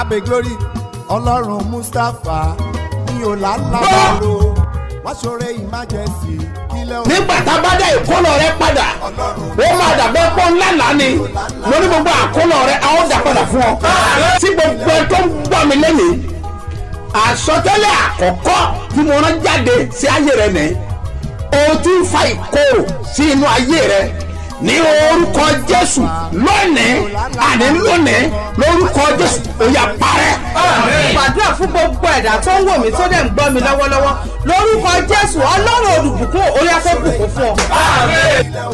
abe glory ọlọ́run mustapha ní ọ̀làlábàrò wọ́n ṣoore emergency kílẹ̀ òun nígbà tá a bá dá ìkólọ rẹ padà ó máa dàbẹ́ pọ́ ńlá lánì mo ní gbogbo àkólọ rẹ a ó dà padà fún ọ. tí gbogbo ẹ tó ń gbọ́ mi lẹ́nìí àsọtẹ́lẹ̀ àkọ́kọ́ tí mo rán jáde sí ayé rẹ nìyí o ń fa ìkorò sí inú ayé rẹ ní orúkọ jésù lónìí àní lónìí lórúkọ jésù ó yá parẹ́. gbàdúrà fún gbogbo ẹ̀dá tó ń wò mí tó dẹ̀ ń gbọ́ mi lọ́wọ́lọ́wọ́ lórúkọ jésù ọlọ́run olùbùkún orí afẹ́bùkún fún ọ.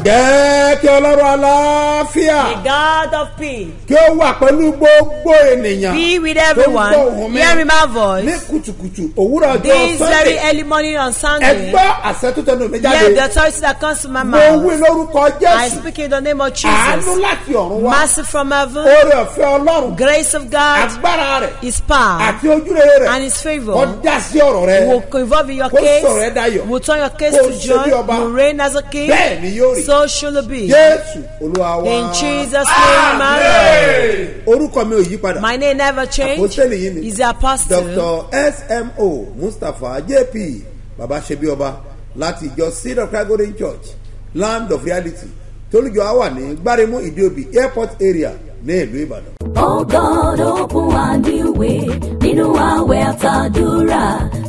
jẹ́ kí ọlọ́run aláfíà The God of peace kí ó wà pẹ̀lú gbogbo ènìyàn be with tó ń gbọ́ everyone. Hearing my ní kùtùkùtù òwúrọ̀ ọjọ́ this very sunday early morning on Sunday. ẹgbọ́ àṣẹ tó tẹnu mi Hear the jáde authority that comes to my mo wí lórúkọ jésù speak in the name of àánú Jesus. láti ọ̀run wá Mercy from heaven, oore ọ̀fẹ́ ọlọ́run grace of God, agbára rẹ̀ His power, àti ojúrere rẹ̀ and His favor kó dá sí ọ̀rọ̀ rẹ̀ will involve in your case. sọ̀rọ̀ ẹ̀ dayọ̀ Will turn your case to joy. Will reign as a king. bẹ́ẹ̀ ni yóò rí So shall it be. jésù olúwa wá In Jesus' name, my Lord. orúkọ mi ò yí padà My name never changed. Àpọ́stélì yìí ni. Is the apostle. dr smo mustapha jp baba ṣebi ọba láti ìjọ seed of golden church land of reality tolújọ á wà ní gbáremú ìdíòbí airport area ní ìlú ìbàdàn. Oh God, open a new way nínú àwẹ̀ àtàdúrà.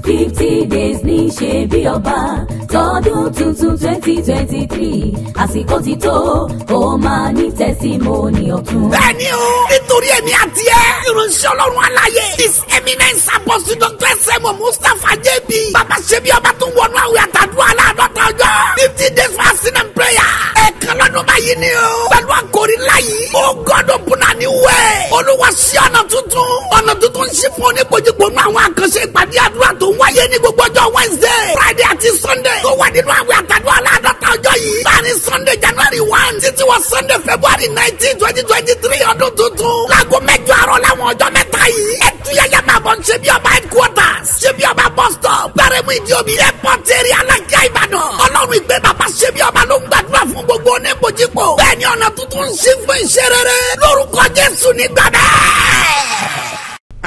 Fifty days ní ṣe bí ọba. Tọdún tuntun twenty twenty three àsìkò ti tó ó máa ní tẹsímọ́nì ọ̀tun. bẹ́ẹ̀ni o nítorí èmi àti ẹ ìránṣẹ́ ọlọ́run aláyé his eminence apostle dr sẹ́mu mustapha jb bàbá ṣebí ọba tó wọnú àwẹ̀ àtàdúrà aláàdọ́ta ọjọ́. Fifty days fasting and prayer ẹ̀ẹ̀kan lọ́dún báyìí ni o. Pẹ̀lú àkórí láyìí God open a new way olúwa sí ọ̀nà tuntun. Ọ̀nà tuntun ń ṣí fún oníkojúkò nínú àwọn àkànṣe ìpàdé àdúrà tó wáyé ní gbogbo ọjọ́ wednesday friday àti sunday tó wà nínú àwẹ̀ àtàdúrà aláàdọ́ta ọjọ́ yìí láàárín sunday january one títí wọ sunday february nineteen twenty twenty three ọdún tuntun. Láago mẹ́jọ àárọ̀ láwọn ọjọ́ mẹ́ta yìí. Ẹtúyẹyẹ máa bọ̀ ṣe bí ọba headquarters ṣe bí ọba bus stop. Gbẹrẹmú ìdíomi airport area alájà ìbàdàn. Ọlọ́run ìgbé bàbá ṣe bí ọba ló ń gbàdúrà fún gbogbo oníbojúpò bẹ́ẹ̀ ni ọ̀nà tuntun ń ṣí fún iṣẹ́ rere. Lórúkọ jésù nígbà bẹ́ẹ̀.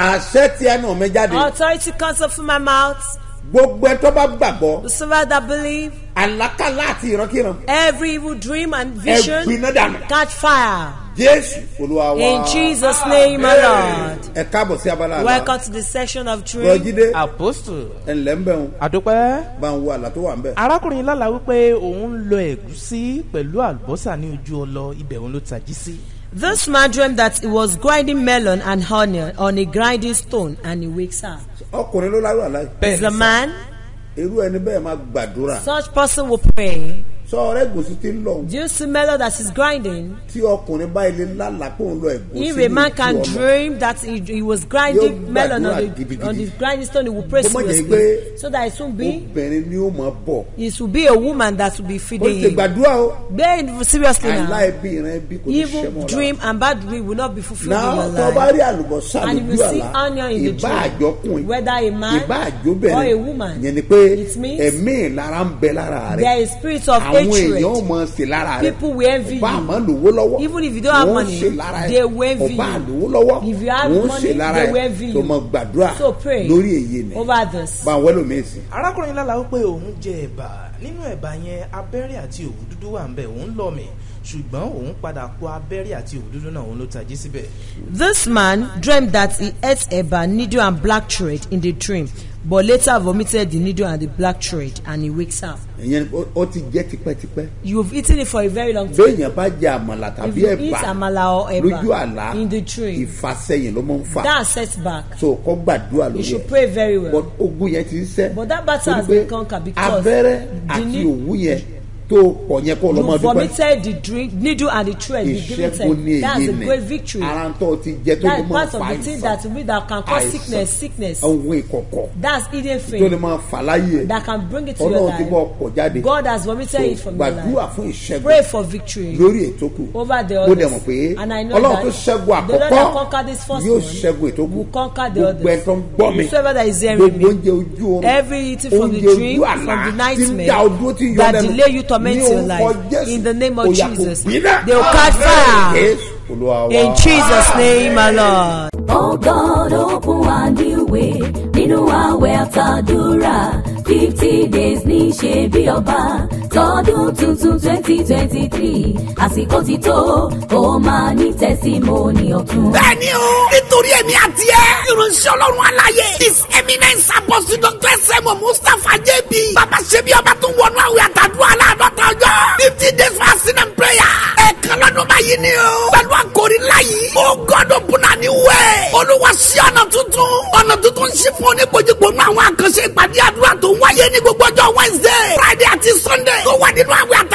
àṣẹ tí ẹnu mi jáde. Authority comes up from my mouth. Gbogbo ẹ tó bá gbàgbọ́ Whosoever that believe, àlákàlà àti ìrankíran every evil dream and vision ẹgbin dànù catch fire. jésù olúwa wá In Jesus' name, my Lord. ẹ káàbọ̀ sí abala àlá Welcome to the section of dream. rọjídé apostle ẹ ǹlẹ́ ń bẹ̀ wọn àdópẹ́ bá ń wo àlá tó wà ń bẹ̀. arákùnrin lálàá wípé òun ń lọ ẹ̀gúsí pẹ̀lú àlùbọ́sà ní ojú ọlọ ibẹ̀ òun ló tají sí. This man dreamed that he was grinding melon and honey on a grinding stone and he wakes up. Ọkùnrin ló lárú àlá yìí the man, irú ẹni bẹ́ẹ̀ máa gbàdúrà. Such person will pray. Sọ ọrẹ gòsì ti ń lọ Do you see melon that is grinding? tí ọkùnrin bá ilé òun lọ ẹ̀gúsí If a man can dream that he, he was grinding melon on the, on the grinding stone, he will pray Kó má seriously. pé So that it won't be, obìnrin ni ó máa bọ̀ it will be a woman that will be feeding ti him. gbàdúrà o Bear seriously now. aláìbí ìran ẹbí kò ní Evil mọ́ dream and bad dream will not be fulfilled náà in your life. rí àlùbọ́sà And if lójú see àlá onion in the ìbá dream, àjọkùnrin whether a man ìbá or a àjọbẹ̀rẹ̀ woman, yẹn ni pé it means ẹ̀mí ìlara ń bẹ lára rẹ̀ there is spirit of àwọn èèyàn ò mọ̀ sí lára rẹ̀. People will envy ọba you. àmọ́ lówó lọ́wọ́. Even if you don't have wọ́n money, ṣe lára ẹ̀. they will envy ọba you. àlówó lọ́wọ́. If you have wọ́n money, ṣe lára they will ẹ̀ envy tó you. mọ gbàdúrà So pray lórí èyí ni. bá àwọn ẹlòmíín sí. arákùnrin lálàá wípé òun jẹ ẹ̀bà. Nínú ẹ̀bà yẹn abẹ́rẹ́ àti òwú dúdú wà ń bẹ̀ òun lọ mí ṣùgbọ́n òun padà kó abẹ́rẹ́ àti òwú dúdú náà òun ló tají síbẹ̀. This man dreamed that he ate eba, needle, and black thread in the dream, but later vomited the needle and the black thread, and he wakes up. ìyẹn ó- ti jẹ́ tipẹ́tipẹ́ You've eaten it for a very long time. béèyàn bá jẹ àmàlà If you eat amala or lójú àlá in the dream, ìfàsẹ́yìn ló máa ń fà that sets back. so kọ́ gbàdúrà You should pray very well. but ogun yẹn ti ń sẹ́ But that battle has been conquered because abẹ́rẹ́ àti òwú yẹn tó pọ̀ yẹn kó lọ́ You mọ́ dúpẹ́ vomited the drink, needle and the thread. You ìṣẹ́gun ní vomited. That's a great victory. That's part of the thing that we that can cause sickness, sickness. That's hidden thing that can bring it to your life. God has vomited it from your life. Pray for victory over the others. And I know that the Lord that àkọ́kọ́ conquered this first one will conquer the others. Whosoever that is hearing me, every eating from the dream, from the nightmare that delay you torment your life. In the name of ó yá kó Jesus, they will catch ah, fire. Jésù, Olúwa wa. In Jesus' name, my ah, Lord. Oh God, open a new way nínú àwẹ̀ àtàdúrà. Fifty days ní ṣe bí ọba. Tọdún tuntun twenty twenty three àsìkò ti tó ó máa ní tẹ́símọ́nì ọ̀tun. bẹ́ẹ̀ni o nítorí èmi àti ẹ ìránṣẹ́ ọlọ́run aláyé his eminence apostle dr sẹ́mu mustapha jb bàbá ṣebí ọba tó wọnú àwẹ̀ àtàdúrà aláàdọ́ta ọjọ́. Fifty days fasting and prayer ẹ̀ẹ̀kan lọ́dún báyìí ni o pẹ̀lú àkórí ńlá yìí ó gbọ́dọ̀ bùnà ní wẹ̀ olúwa sí ọ̀nà tuntun. Ọ̀nà tuntun sí fún oníkojúkò nú àwọn àkànṣe ìpàdé àdúrà tó ń wáyé ní gbogbo ọjọ́ wednesday friday àti sunday tó wà nínú àwẹ̀ ọjọ́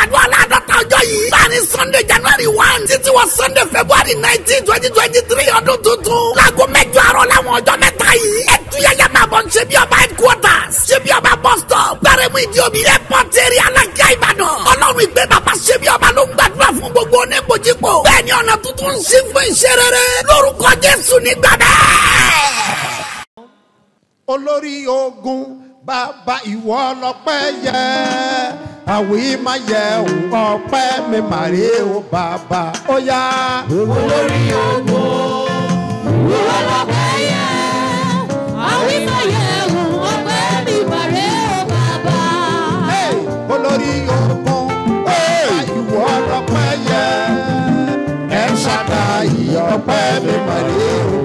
láàárín sunday january one títí wọ sunday february nineteen twenty twenty three ọdún tuntun. Láago mẹ́jọ àárọ̀ láwọn ọjọ́ mẹ́ta yìí. Ẹtúyẹyẹ máa bọ̀ ṣe bí ọba headquarters ṣe bí ọba bus stop gbàrẹ́mú ìdí omi airport area alájà ìbàdàn. Ọlọ́run ìgbé bàbá ṣe bí ọba ló ń gbàdúrà fún gbogbo oníkojúkò bẹ́ẹ̀ ni ọ̀nà tuntun ń ṣí fún iṣẹ́ rere. Lórúkọ jésù nígbà bẹ́ẹ̀. olórí ogun bàbá ìwọ lọpẹ́ yẹ àwí má yẹ ọpẹ́ mi màrí o bàbá ó yá. olórí ogun ìwọ lọpẹ́ yẹ àwímáyé òun ọpẹ́ mi bàrẹ́ ó bàbá. Olórí bàbá ìwọ lọpẹ́ yẹ ẹ ṣàdá ìyọpẹ́ mi màrí o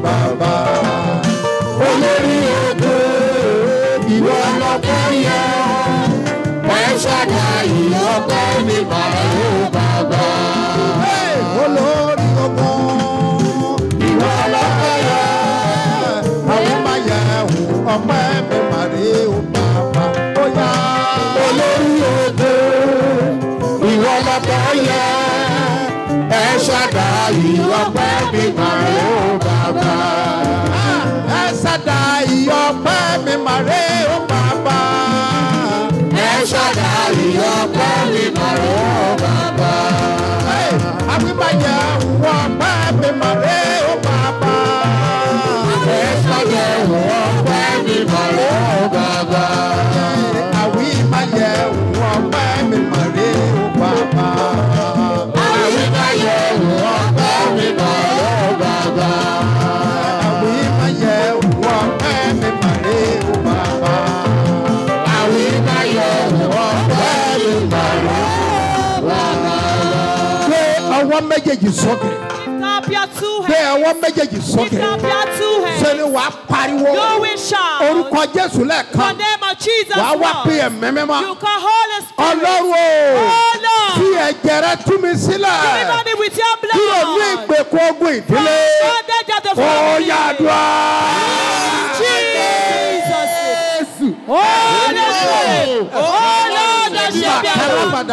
Ah, mi màrè Baba. bàbá. ẹ ṣàdá ìyọpẹ́ mi màrè ó bàbá. ẹ ṣàdá ìyọpẹ́ mi màrè ó Baba, àwíbàyà wọ pẹ́ mi màrè ó bàbá. ẹ ṣàdá ìyọpẹ́ mi màrè ó bàbá. àwíbàyà wọ pẹ́ mi màrè ó Baba. ọwọ́ méjèèjì sókè. Gbé ọwọ́ méjèèjì sókè. Ṣé ni wàá pariwo? Orúkọ Jésù lẹ́ẹ̀kan. Wàá wá pé ẹ̀mí mímọ́. Ọlọ́run o. Fi ẹ̀jẹ̀ rẹ tú mi sílẹ̀. Kúrò ní ìgbèkùn ogun ìdílé. Ó oh Jésù. oh Ọlọ́run. oh bí oh lọ? oh a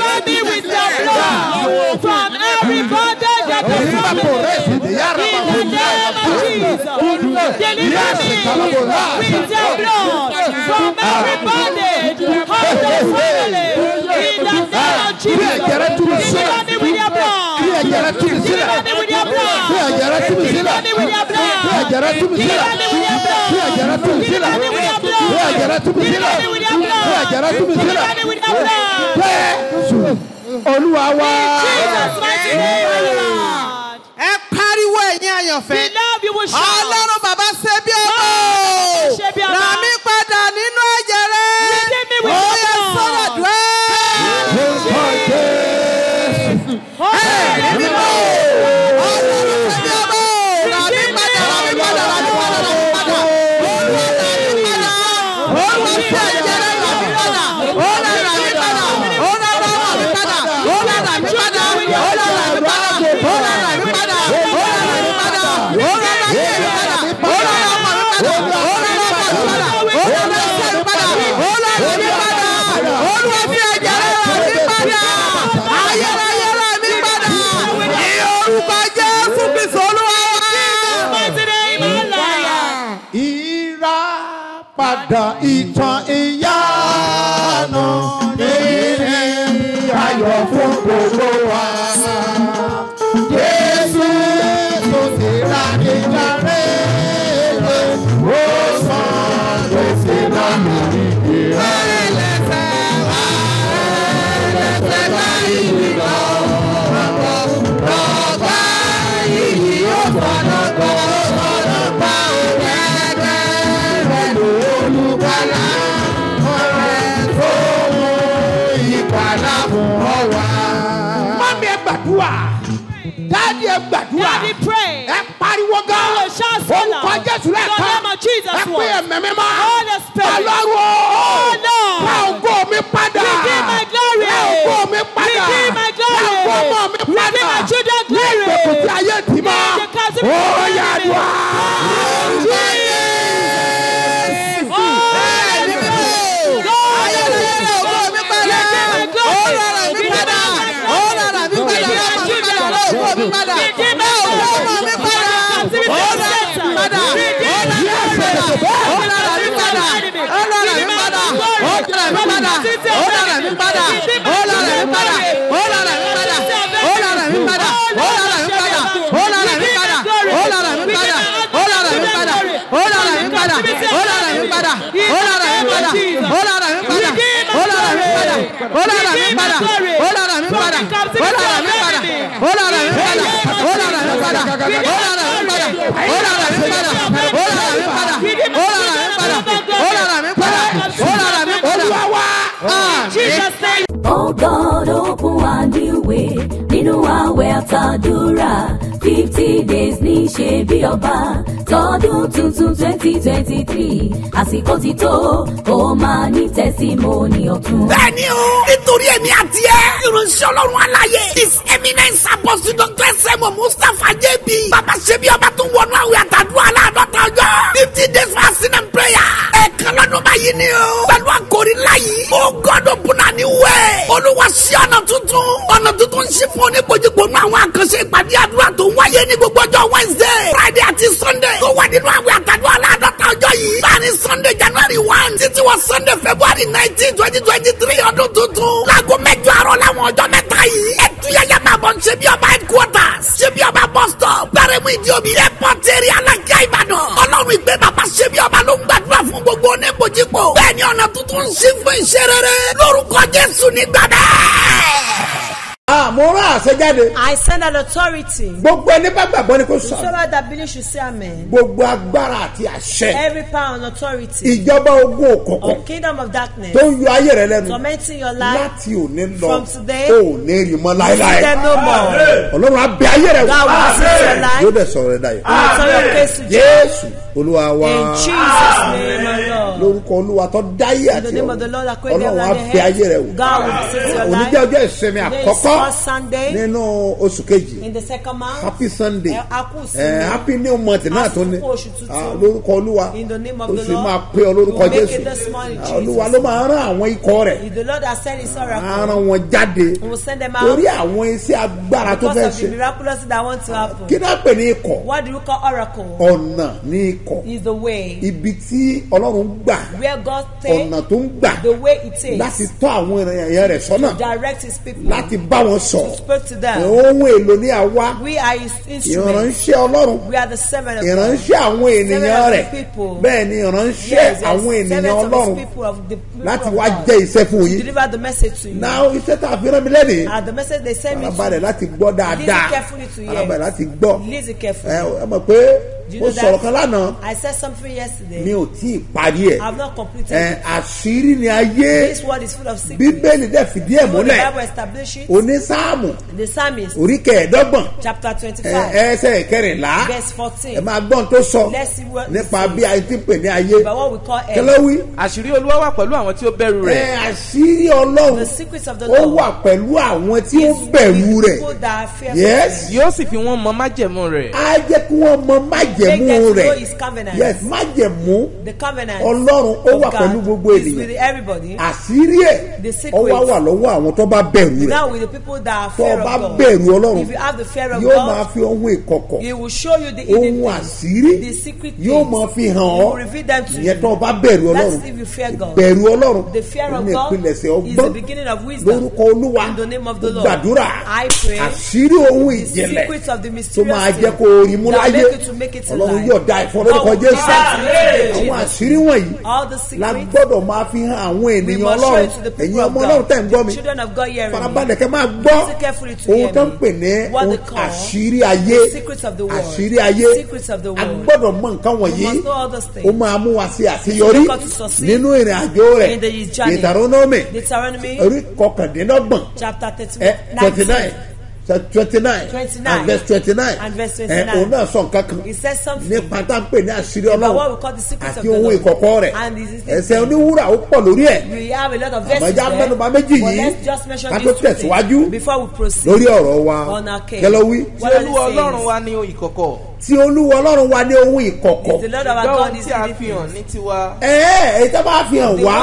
oh bí oh blood from every of the. In the name of Jesus. Deliver me with blood from every bondage of the family. In the name of Jesus. Deliver me with àjàrà tú mi sílẹ̀ fi àjàrà tú mi sílẹ̀ fi àjàrà tú mi sílẹ̀ fi àjàrà tú mi sílẹ̀ fi àjàrà tú mi sílẹ̀ fi àjàrà tú mi sílẹ̀ bẹ́ẹ̀ olúwa wá. ẹ pariwo ẹ̀yin àyànfẹ́ ọlọ́run bàbá ṣe. the eternal. Ẹ gbàdúrà. Ẹ pariwo gan. Oh, orúkọ jésù lẹ́ẹ̀kan. Ẹ pé ẹ̀mẹ́ Holy Spirit. ọlọ́run Oh, Lord. ra ògo mi padà. Ra ògo mi padà. Ra ògo ọmọ mi padà. ní ìgbèkùn tí ayé tì mọ́ ọkọ mi padà ìdílé ọkọ mi padà ọ̀rẹ́ mi padà ọ̀rẹ́ mi padà ọ̀rẹ́ mi padà ọ̀rẹ́ mi padà ọ̀rẹ́ mi padà ọ̀rẹ́ mi padà ọ̀rẹ́ mi padà. Jesus name. Oh God, open a new way nínú àwẹ̀ àtàdúrà. Fifty days ní ṣe bí ọba. Tọdún tuntun twenty twenty three àsìkò ti tó. Kó máa ní tẹsímọ́nì ọ̀tun. bẹ́ẹ̀ni o nítorí èmi àti ẹ ìránṣẹ́ ọlọ́run aláyé. His eminence apostle dr sẹ́mu mustapha jb bàbá ṣebí ọba tó wọnú àwẹ̀ àtàdúrà aláàdọ́ta ọjọ́. Fifty days fasting and prayer. Ẹ̀ẹ̀kan lọ́dún báyìí ni o ṣí fún oníkojúkò nú àwọn àkànṣe ìpàdé àdúrà tó ń wáyé ní gbogbo ọjọ́ wednesday friday àti sunday tó wà nínú àwẹ̀ àtàdúrà aláàdọ́ta ọjọ́ yìí. Láàrin sunday january one títí wọ sunday february nineteen twenty twenty three ọdún tuntun. Láago mẹ́jọ àárọ̀ làwọn ọjọ́ mẹ́ta yìí. Ẹtúyẹyẹ máa bọ̀ ṣe bí ọba headquarters ṣe bí ọba bus stop gbẹrẹmú ìdíomi airport area alákíá ìbàdàn. Ọlọ́run ìgbé bàbá ṣe bí ọba ló ń gbàdúrà fún gbogbo oníbojúpọ̀ bẹ́ẹ̀ ni ọ̀nà tuntun ń ṣí fún iṣẹ́ rere lórúkọ jésù nígbà bẹ́ẹ̀. Àmọ́ rán àṣẹjáde I send an authority. gbogbo ẹni bá gbàgbọ́ ni kò sọ Whosoever that believes should say amen. gbogbo agbára àti àṣẹ. Every power and authority. Ìjọba ogun òkùnkùn of kingdom of darkness. tó ń yọ ayé rẹ lẹ́nu. Tormenting your life. Láti òní lọ from today, ò ní rí mọ́ see láéláé them no more. ọlọ́run á bẹ ayé rẹ God will visit your life. yóò dẹ̀ sọ̀rọ̀ rẹ dayọ̀. And turn your face to Jesus. jésù olúwa wa. In Jesus' name, Lord. lórúkọ olúwa tó dáyé In the àti name of the Lord, I create ọlọ́run á bẹ ayé rẹ wò. God will visit your òní life. jẹ́ ọjọ́ ìsinmi àkọ́kọ́ first Sunday. Nínú oṣù kejì. In the second month. happy sunday. Ẹ- a kú ẹ ìsinmi. happy new month. Náà tó ní. Àsìkò oṣù tuntun. Ah, lórúkọ olúwa. In the name of the Lord. máa pé ọ lórúkọ You make jésù. it this morning, Ah, Jesus. olúwa ló máa rán àwọn ikọ̀ rẹ̀. The Lord has sent his oracle, rán wọn jáde. We will send them out. Torí àwọn iṣẹ́ agbára tó because fẹ́ of the ṣe miraculous that want to happen. kí náà pè ní ikọ̀? What do we call oracle? ọ̀nà ní ikọ̀. Is the way. Ibi tí ọlọ́run gbà. Where God takes ọ̀nà tó ń gbà. the way it takes láti tọ́ àwọn èèyàn rẹ̀ sọ́nà. to direct his people. Láti bá wọn to sọ̀rọ̀ ohun èlò ní àwa. Ìránṣẹ́ ọlọ́run. We are the servant of God. ìránṣẹ́ àwọn ènìyàn rẹ̀. Bẹ́ẹ̀ ni ìránṣẹ́ àwọn ènìyàn ọlọ́run. láti wá jẹ́ iṣẹ́ fún yín. náà iṣẹ́ tá a fi rán mi lẹ́nìí. And the message they send me farabalẹ̀ to, láti gbọ́ dáadáa. farabalẹ̀ láti gbọ́. Ẹ mọ̀ pé ó sọ̀rọ̀ kan lánàá. I said something yesterday. mi ò tí ì parí ẹ̀. I have not completed ẹ àṣírí ni ayé. This word is full of secrets. bíbélì dẹ̀ fìdí ẹ̀ So the múlẹ̀. Bible established it. onísáàmù The psalmist, orí kẹẹ̀ẹ́dọ́gbọ̀n chapter ẹ, 25, ẹsẹ̀ kẹrìnlá. Verse 14. ẹ máa gbọ́n tó sọ Let's see what nípa bí a ti pè ní ayé. About what we call kẹlẹ́ earth. wí? Àṣírí olúwa wà pẹ̀lú àwọn tí ó bẹ̀rù ẹ rẹ̀ àṣírí ọlọ́run The secrets of the ó wà pẹ̀lú àwọn tí ó bẹ̀rù rẹ̀. yes. yóò sì fi wọ́n mọ májẹ̀mú rẹ̀. Á jẹ́ kí wọ́n mọ them májẹ̀mú rẹ̀. yes májẹ̀mú. The covenant ọlọ́run ó wà pẹ̀lú gbogbo ènìyàn. àṣírí ẹ̀ ó wá wà lọ́wọ́ àwọn tó bá bẹ̀rù rẹ̀. Now with the people that are tó bá bẹ̀rù ọlọ́run If you have the fear of yóò máa fi ohun ìkọ̀kọ̀ He will show you the hidden ohun àṣírí yóò máa fi hàn ọ́. ìyẹn you. tó bá bẹ̀rù ọlọ́run. if you fear God. bẹ̀rù ọlọ́run The fear ó of ní God ìpilẹ̀ṣẹ̀ is the ọgbọ́n beginning of wisdom. lórúkọ olúwa. In the name of the ó Lord. gbàdúrà. I pray. àṣírí ohun the tó máa jẹ́ kó o rí mú láyé ọlọ́run yóò da ẹ̀fọ́ lórúkọ jésù. àwọn àṣírí wọ̀nyí la gbọ́dọ̀ máa fi hàn àwọn ènìyàn ọlọ́run. ẹ̀yin ọmọ ọlọ́run tẹ̀ ń gbọ́ mi. farabalẹ̀ kẹ́ máa gbọ́ ohun tó ń pè ní àṣírí ayé. àṣírí ayé. A gbọ́dọ̀ mọ nǹkan wọ̀nyí. ó máa mú wa sí àṣeyọrí nínú ìrìn àjò rẹ̀ ìtàrónọ́mì orí kọkàndínlọ́gbọ̀n ẹ twenty 39 twenty nine and verse twenty nine ẹ òun náà sọ nǹkan kan. Nípa tá n pè ní àṣírí ọlọ́run àti ohun ìkọ̀kọ̀ rẹ̀. Ẹsẹ̀ oníwúrà ó pọ̀ lórí ẹ̀. Àmọ́já mẹ́nuba méjì yìí ká tó tẹ̀síwájú lórí ọ̀rọ̀ wa. Kẹlẹ́wí. wọ́n lu ọlọ́run wa ní ìkọ̀kọ̀ ti olúwa ọlọ́run wa ní ohun ìkọ̀kọ̀. lọ́wọ́ tí a fi hàn ní tiwa. ẹ ẹ èyí tó bá fi hàn wá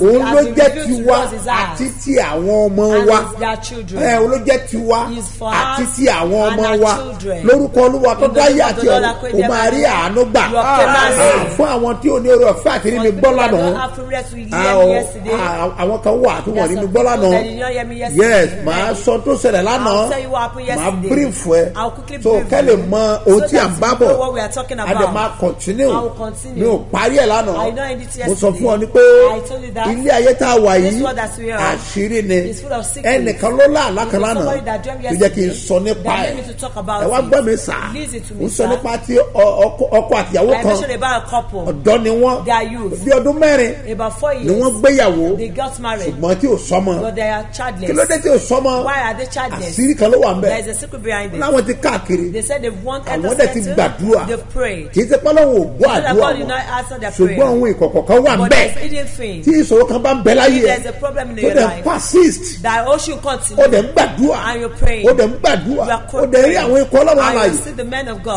òun ló jẹ́ tiwa àti ti àwọn ọmọ wa. ẹ òun ló jẹ́ tiwa àti ti àwọn ọmọ wa. lórúkọ olúwa tó dáyé àti ọ̀run kò máa rí àánú gbà. Ah, fún àwọn tí ò ní orí ọ̀fẹ́ àti nínú gbọ́lá náà àwọn kan wà tó wọ̀ nínú gbọ́lá náà yes màá sọ tó ṣẹlẹ̀ lánàá. Màá brief ẹ. So kẹ́lẹ̀ mọ ohun tí à ń bá bọ̀. àdèmà continue. Mi ò parí ẹ̀ lánàá. Mo sọ fún ọ ní pé ilé ayé tá a wà yìí àṣírí ni. ẹnìkan ló lá àlá kan lánàá tó jẹ́ kí n sọ nípa ẹ̀. ẹ wá gbọ́ mi sà. Ń sọ nípa ti ọkọ àtìyàwó kan. ọ̀dọ́ ni wọ́n. Bí ọdún mẹ́rin ni wọ́n gbéyàwó ṣùgbọ́n tí ò sọmọ. Kí ló dé tí ò sọmọ? Àṣírí kan ló wà ń bẹ̀ láwọn ti káàkiri. Àwọn dẹ̀ wọ́n ti gbàdúrà. kì í ṣe pọ́lọ́wọ́ ò gbọ́ àdúrà wọn ṣùgbọ́n àwọn ìkọ̀kọ̀ kan wà bẹ́ẹ̀ tí ìṣòro kan bá ń bẹ láyé ẹ̀ tó dẹ̀ ń persist. ó dẹ̀ ń gbàdúrà. ó dẹ̀ ń gbàdúrà. ó dẹ̀ rí àwọn ikọ̀ ọlọ́run aláyè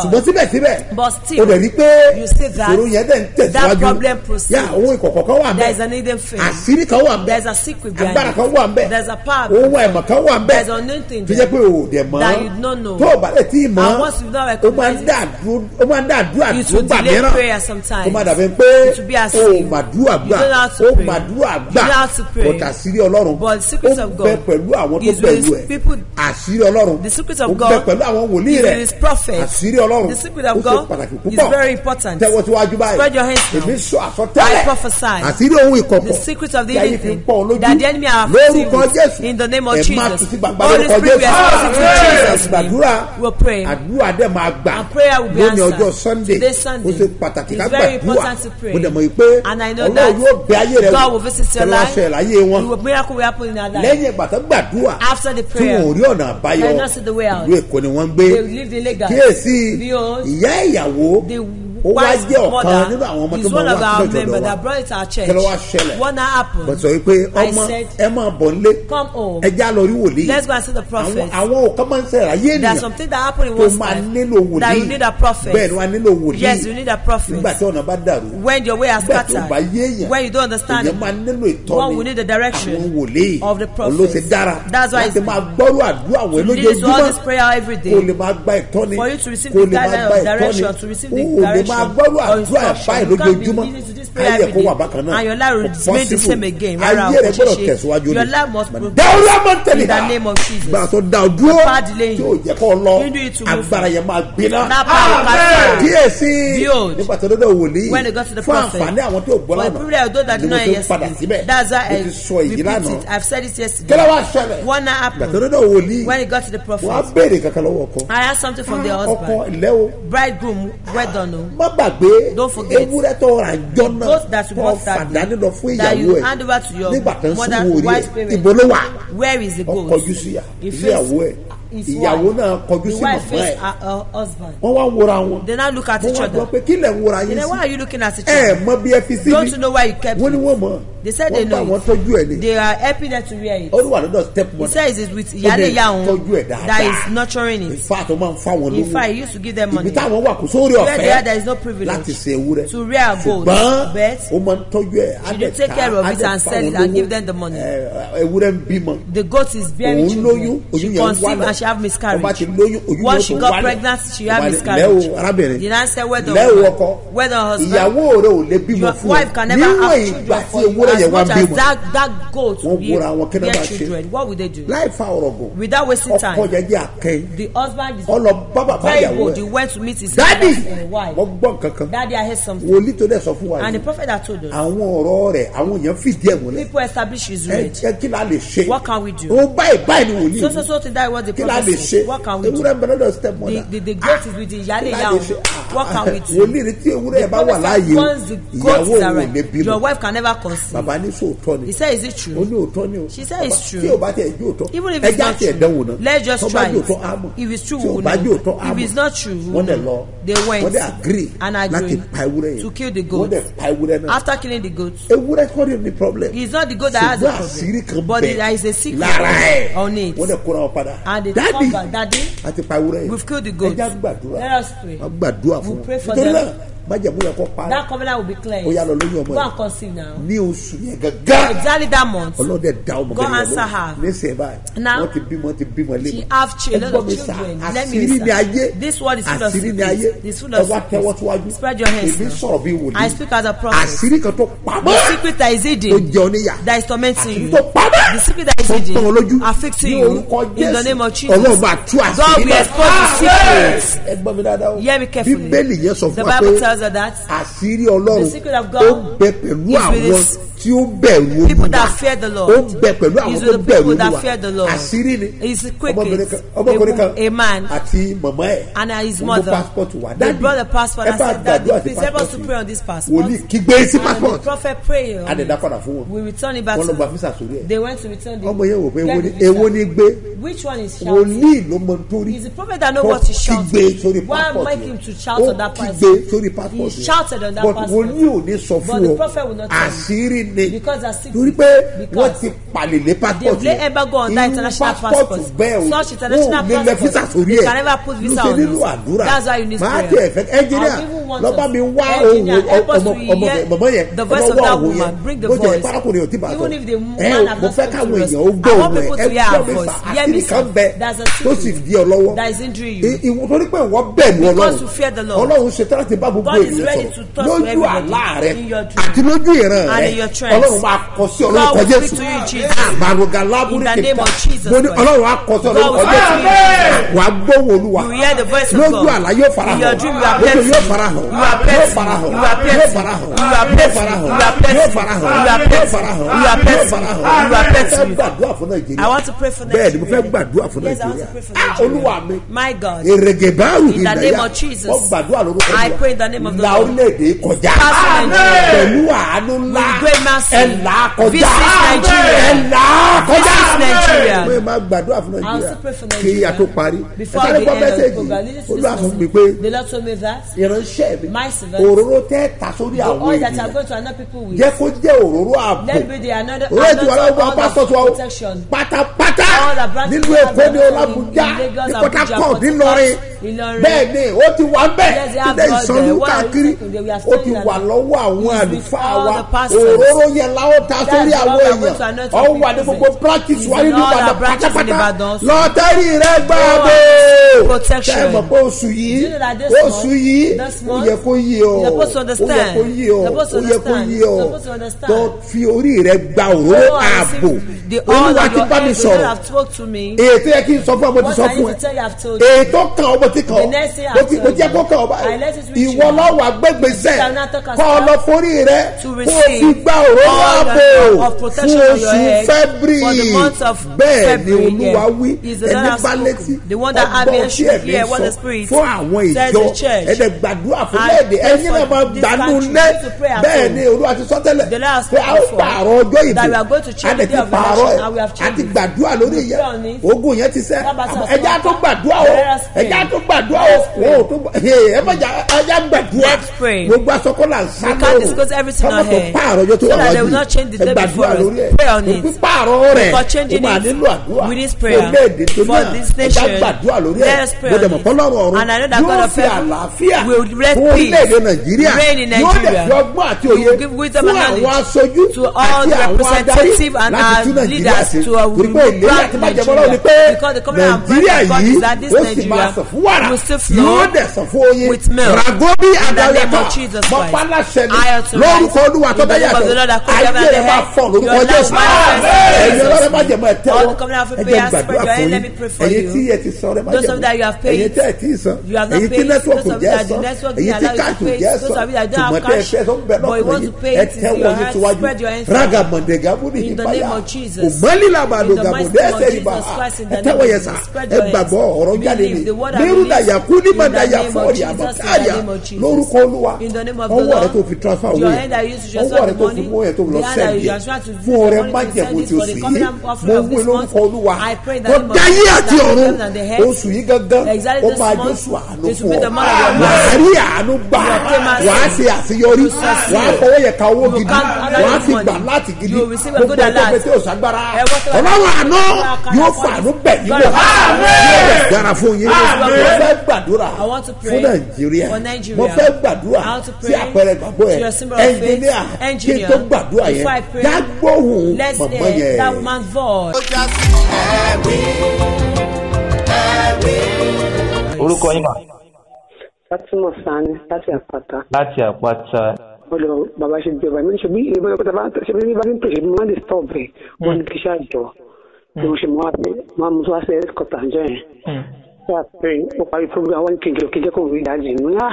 ṣùgbọ́n síbẹ̀síbẹ̀ ó dẹ̀ rí pé ìṣòro yẹn dẹ̀ ń tẹ̀síwájú. yà àwọn ìkọ̀kọ̀ kan wà bẹ́ẹ̀ àṣírí kan wà bẹ́ẹ̀ agbára kan wà bẹ́ẹ̀ ohun àìmọ̀ kan wà bẹ́ẹ̀ tó jẹ́ pé òòdẹ̀ mọ́. tó o bá lè tí ì mọ́ o máa dàdúró ó máa dàdúrà tó gbà mìíràn. ó máa dàbẹ̀ pé ó màdúrà gbà ó màdúrà gbà. But sírí ọlọ́run ó bẹ pẹ̀lú àwọn tó bẹ̀rù ẹ̀. àṣírí ọlọ́run ó bẹ pẹ̀lú àwọn wòlíì rẹ̀. àṣírí ọlọ́run ó ṣe pàtàkì púpọ̀. tẹ́wọ́ síwájú báyìí. Èmi sọ àsọtẹ́lẹ̀. Àṣírí ohun ìkọ̀kọ̀ tí ayé fi ń pọ̀ lójú. lórúkọ jésù. ẹ̀ máa tún sí gbàgbọ́ lórúkọ jésù. àdúrà àdúrà dẹ̀ máa gbà and prayer will be answered. lónìí ọjọ́ sunday today sunday. ó ṣe pàtàkì ká gbàdúrà. mo dẹ̀ mọ̀ yìí pé ọlọ́run yóò bẹ ayé rẹ wò tẹ̀lé the láyé wọn. Lẹ́yìn ìgbàtà gbàdúrà tí wọn see, rí ọ̀nà àbáyọ ìlú èkó ni wọ́n ń gbé. Kíyèsí ìyá ìyàwó ó wá jẹ́ ọ̀kan nínú àwọn ọmọ tó máa wá sí ọ̀dọ̀ wa. kí ló wá ṣẹlẹ̀? Bọ̀sọ̀ yìí pé ọmọ ẹ máa bọ̀ nílé. Ẹ já lọ rí wòlíì. Àwọn òkan máa ń sẹ̀rẹ̀ ayé ènìyàn. tó máa nílò wòlíì. bẹ́ẹ̀ ni wàá nílò wòlíì. Nígbà tí ọ̀nà bá dàrú nígbà tí ó bá yé èèyàn èèyàn máa nílò ìtọ́ni àwọn wòlíì. olóṣè dára láti máa gbọ́rọ̀ àdúrà àwọn olójoojúmọ́ kó lè máa gba ìtọ́ni. Kó lè máa gba ìtọ́ni máa gbọ́rọ̀ àdúrà báyìí lójoojúmọ́ ayé ẹ̀kọ́ wà bákan náà possible ayé rẹ̀ gbọ́dọ̀ tẹ̀síwájú ni dáwúrà máa ń tẹ̀lé ha gbà tó dá o dúró tí o jẹ́ kó lọ agbára yẹn máa gbiná díẹ̀ sí i nípa tó dọ́dọ̀ wòlíì fún àǹfààní àwọn tó gbọ́ lánàá ni mo ti padà síbẹ̀ mo ti sọ èyí lánàá kẹlẹ́ wá ṣẹlẹ̀ gbà tó dọ́dọ̀ wòlíì wọ́n á béèrè kankan lọ́wọ́ ọkọ ọkọ ilé o bridegroom well done má gbàgbé ewúrẹ́ tó ra jọ náà tó fàdánù lọ fún ìyàwó ẹ̀. nígbà tó ń sún wò rí ìbò ló wà? ọkọ̀ jù sí ìyàwó ẹ̀ ìyàwó náà kọjú sí màmá ẹ̀. wọ́n wá wòra wọn. Wọ́n wá gbọ́ pé kí lẹ̀ ń wòra yín sí? Ẹ̀ mọ bí ẹ fi sí mi wọ́n ní wọ́n mọ̀. Wọ́n bá wọn tọ́jú ẹ̀ ni. Olúwa lọ́dọ̀ step mother. ó lè tọ́jú ẹ̀ dáadáa. in fact ó máa ń fáwọn lówó. ibi táwọn wà kò sóore ọ̀fẹ́ láti ṣe ewúrẹ́. Ṣùgbọ́n ó máa ń tọ́jú ẹ̀. á dẹ̀ ta á dẹ̀ fáwọn lówó. Ewúrẹ́ ń bímọ. òun lóyún oyún yẹn wà lọ. have miscarriage. once she got pregnant she have miscarriage. lẹ́wọ̀ arábìnrin say whether ìyàwó rẹ ò lè bímọ fún ọ. níwọ̀n ìgbà tí ewúrẹ́ yẹn wá bímọ. wọ́n wúra wọn kí. ni wọ́n bá ṣe láì fa ọ̀rọ̀ gùn. Ọkọ yẹn jẹ́ akẹ́. Ọlọ bá bàbá ìyàwó rẹ. Dadi wọ́n gbọ́ kankan wòlíì tó dẹ̀ sọ fún wa yìí. àwọn ọ̀rọ̀ rẹ̀ àwọn yẹn fìdí ẹ̀ múlẹ̀. Ẹ kí la lè ṣe? Ó lálẹ́ ṣe ewúrẹ́ bẹ̀rẹ̀ lọ step mother. the the goat is with the ìyáálé ìyá òun what can ah, ah, we do. wòlíì tí ewúrẹ́ yẹn bá wà láàyè ìyàwó òun ò lè bímọ. your wife can never conceive. bàbá ní sọ òótọ́ ni. he said is it true. ó òótọ́ ni o. she said it's true. tí o bá tiẹ̀ jó òótọ́. even if it's not true let's just try it. if it's true we will know. if it's not true we will know. they went. and agreed to kill the goat. after killing the goat. ewúrẹ́ kọ́ ni the problem. he is not the goat that has the problem. but there is a secret on it. and the Daddy, daddy, we've killed the ẹja gbàdúrà wọ́n gbàdúrà We pray. For them májẹ̀mú yẹn kọ́ parí. that covenant will be clear. ó yà lọ lóyún ọmọ yẹn. go and conceive now. ní oṣù yẹn gangan. exactly that month. ọlọ́dẹ da ọmọ gẹ́gẹ́ lọ. go answer her. ní sẹ́ now wọ́n ti bímọ ti bímọ lé she have children lot of children. let me sir ni ayé. this word is full of secrets. àṣírí ni ayé. this full of secrets. ẹ wá tẹwọ́ síwájú. spread your hands. èmi sọ̀rọ̀ bí wòlíì. I speak as a prophet. àṣírí kan tó pamọ́. the secret that is hidden. tó jẹ oníyà. that is tormenting you. àṣírí tó pamọ́. the secret that is hidden. tó tán olójú. affecting you. ní in the name of Jesus. God will expose the ah! secret. ẹ gbọ́ mi the Bible tells realize that. àṣírí ọlọ́run ó bẹ pẹ̀lú àwọn tí ó bẹ̀rù olúwa ó bẹ pẹ̀lú àwọn tó bẹ̀rù olúwa. àṣírí ni. Ọmọbìnrin kan ọmọkùnrin kan àti mọ̀mọ́ ẹ̀. Ó mú passport wá. Dáàbì ẹ bá gbàdúrà sí passport wòlíì kígbe sí passport. àdẹ̀dá padà fún wọn. Wọn lọ gba fisa sórí ẹ̀. Ọmọ yẹn wò pé èwo ni gbé. Wòlíì ló mọ nítorí kó kígbe sórí passport ó kígbe sórí passport but wòlíì ò ní sọ fún ọ àṣírí ni ni torí pé wọ́n ti pàlè lé passport yẹn. irú passport bẹ́ẹ̀ o. Wọ́n ò lè lẹ visa sórí ẹ̀. lóṣè nínú àdúrà. Máa tẹ ẹ̀fẹ́ ẹnjìnìà lọ́ba mi wá ohun ọmọ yẹn ọmọ wá ohun yẹn. bó jẹ́ ìpárakùnrin ò ti bàtọ̀. Ẹ mo fẹ́ káwọn èèyàn ó gbọ́ òun ẹ. ẹ gbọ́ mi fà àṣírí kan bẹ tó sì di ọ lọ́wọ́. Torí pé wọ́n bẹ̀rù ọlọ́run. ọlọ́run ṣe tẹ́lá ti bá gbogbo èèyàn sọ̀rọ̀ lójú àlá rẹ àti lójú ìran rẹ ọlọ́run máa kọ sí ọlọ́run kọ jésù. àmàrògà lábúrú kẹta mo ní ọlọ́run á kọ sí ọlọ́run kọ jésù. wàá gbóhùn olúwa. Lójú àlá yóò fara hàn lójú yóò fara hàn yóò fara hàn yóò fara hàn yóò fara hàn yóò fara hàn yóò fara hàn yóò fara hàn yóò fara hàn bẹ́ẹ̀ ni mo fẹ́ gbàdúrà fún nàìjíríà. Ah, olúwa mi. Èrègè báwù ìdáyà mo gbàdúrà lórúkọ ìwà làwọn lè dé kọjá. Pẹ̀lú àánú ńlá. Cancer. ẹ là á kọjá. Visit Nigeria. Ẹ là á kọjá. Visit Nigeria. mo yẹ máa gbàdúrà fún Nigeria kí a tó parí. Ẹ sáré gbọ́ mẹ́sẹ̀gì. Olúwa fún mi pé ìránṣẹ́ mi òróró tẹ́ ta sórí àwọn ènìyàn jẹ́ kó jẹ́ òróró ààbò. òróró ìtura ọgbà pásítọ̀ tó wà pátápátá. Nínú Èkó ní Ọlábùjá ní Port Harcourt ní Ìlọrin. Bẹ́ẹ̀ ni ó ti wà bẹ́ẹ̀ ilé ìsanwó káàkiri ó ti wà lọ́wọ́ àwọn àlùfáà wa. òróró tó yẹ láwọ́ ta sórí àwọn èèyàn. ọ̀hún wà ní gbogbo practice wáyé ní ìbàdàn pátápátá. Lọ́tẹ́rì rẹ gbàgbó tẹ́mọ̀ pé oṣù yìí? Oṣù yìí ó yẹ kó yí ọ. ó yẹ kó yí ọ. Ó yẹ kó yí ọ. Tó fi orí rẹ gba òróró ààbò. olúwa ti bá mi sọ̀rọ̀. ètò yẹ kí n sọ fún ọ mo ti sọ fún ẹ. ètò kan ọ mo ti kàn ọ. Mo ti mo ti yẹ kó kàn ọ báyìí. ìwọ lọ́wọ́ àgbẹ̀gbẹ̀ sẹ́ẹ̀ kọ́ ọ lọ forí rẹ. kó o fi gbá òróró ààbò fún oṣù fẹ́bírì bẹ́ẹ̀ ni olúwa wí. Ẹni bá létí ọgbọ́n tí ẹ̀mí sọ fún àwọn ìjọ ẹ̀dẹ̀ gbàdúrà fún lẹ́ẹ̀dẹ̀ ẹ̀yin náà máa gbàánú lẹ́ bẹ́ẹ̀ ni olúwa ti sọ tẹ́lẹ̀ pé a ó pààrọ̀ ọjọ́ ìbò. a lè ti pààrọ̀ ẹ̀. a ti gbàdúrà lórí yẹn ogun yẹn ti sẹ́ ẹja tó gbàdúrà o. Ẹja tó gbàdúrà o. O tó gbàdúrà. Gbogbo asọ́kọ́ là ń sá lóru ọmọ tó pààrọ̀ ọjọ́ tó àwọn yìí ẹ gbàdúrà lórí ẹ. Pípààrọ̀ rẹ̀ ó máa nílò àdúrà. orílẹ̀-èdè tó náà. ẹ já gbàdúrà lórí ẹ. Mo dẹ̀ mọ̀ pọ́lọ́rọ̀ ọ̀run yóò fi àlàáfíà fún orílẹ̀-èdè nàìjíríà. Yóò dẹ̀ fi ọgbọ́n àti òye fún àwọn aṣojú àti àwọn adarí láti tún nàìjíríà ṣe torí pé ìlérí àti bàjẹ́bọ́lá ni this Nigeria. yìí ó sì máa sàn fún wàrà. Yóò dẹ̀ Jesus' fún oyin. ragobi adalẹ́ta mọ̀pálá ṣẹlẹ̀ lórúkọ olúwa tó bẹ́yà tó ayé rẹ máa fọ lórúkọ jésù. ẹ̀yin ọlọ́rẹ́ má jẹ̀mọ́ ẹ tẹ́wọ́ All the covenant of ẹ jẹ́ prayers, gbàdúrà fún yín. ẹ̀yin tí ẹ ti san ọrẹ má jẹ̀mọ́ ẹ̀yin tẹ́ ẹ ti not ẹ̀yin tí nẹ́tíwọ̀kì jẹ́ network ẹ̀yin tí káàtù jẹ́ have tùmọ̀ tẹ́ ẹ fẹ́ sọ bẹ́ẹ̀ lọ́kùnrin pay ẹ tẹ́wọ́ hand, síwájú. raga mọ̀ndẹ̀gàmù ní In the ìpáyà name of Jesus. òmọ́lìlàbà In the lògàmù mighty name of dẹ́sẹ̀ ìbá Jesus Christ, in ẹ the name tẹ́wọ́ of yẹn Jesus, sà spread ẹ your gbàgbọ́ hands. ọ̀rọ̀ jáde Believe ni. the word I nírúdà release yakú ní in the mọ̀ndàyà name of fọ́ọ̀rì Jesus, in the àbákáyà name of Jesus. lórúkọ olúwa In the name of the ọwọ́ rẹ Lord, tó fi transfer your owó hand that you use to transfer ọwọ́ rẹ the tó money, fi mú ẹ̀ tó lọ transfer to fún ọrẹ májẹ̀mú tí o sì offering mo wí lórúkọ olúwa the dáyé àti ọ̀run oṣù yìí gangan exactly ó máa month, jésù àánú fún ọ wàá rí àánú gbà wàá ṣe àṣeyọrí. Wàá fọwọ́ yẹ ká owó gidi. wàá fi gbà láti gidi. Gbogbo alert. pété òṣàgbára ọlọ́run àná yóò fàánú bẹ̀ yín. Of- yóò dára fún yín. Mo fẹ́ gbàdúrà fún nàìjíríà. mo fẹ́ gbàdúrà sí àpẹẹrẹ gbàgbọ́ ẹ ẹnjìníà kí n tó gbàdúrà yẹn before I pray, já gbóhùn Let's mọ̀mọ́ yẹn. orúkọ yín mà fatima sani láti àpáta láti àpáta ọlọ bàbá ṣe gbé bàbá mi ṣe bí ìbọn ọkọ tàbá ṣe bí bá ní pèsè máa ń disturb ẹ wọn ní kí ṣáà jọ bí mo ṣe mọ àpè máa mú wá sí ẹkọta àjọ yẹn ṣáà pé ó parí program wọn ní kí n jọ kí jẹ kó rí ìdájì ní à